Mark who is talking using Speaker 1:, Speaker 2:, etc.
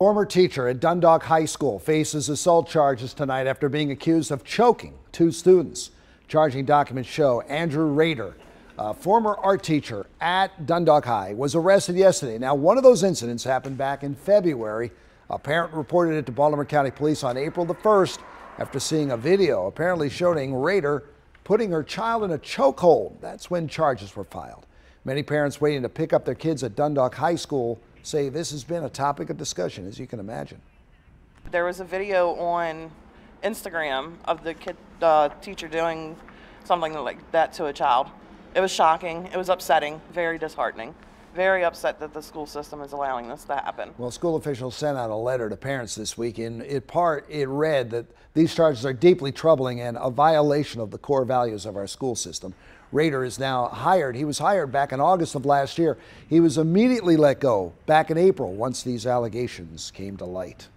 Speaker 1: Former teacher at Dundalk High School faces assault charges tonight after being accused of choking two students. Charging documents show Andrew Rader, a former art teacher at Dundalk High, was arrested yesterday. Now, one of those incidents happened back in February. A parent reported it to Baltimore County Police on April the 1st after seeing a video apparently showing Rader putting her child in a chokehold. That's when charges were filed. Many parents waiting to pick up their kids at Dundalk High School say this has been a topic of discussion, as you can imagine.
Speaker 2: There was a video on Instagram of the kid uh, teacher doing something like that to a child. It was shocking. It was upsetting. Very disheartening. Very upset that the school system is allowing this to happen.
Speaker 1: Well, school officials sent out a letter to parents this week. In, in part, it read that these charges are deeply troubling and a violation of the core values of our school system. Rader is now hired. He was hired back in August of last year. He was immediately let go back in April once these allegations came to light.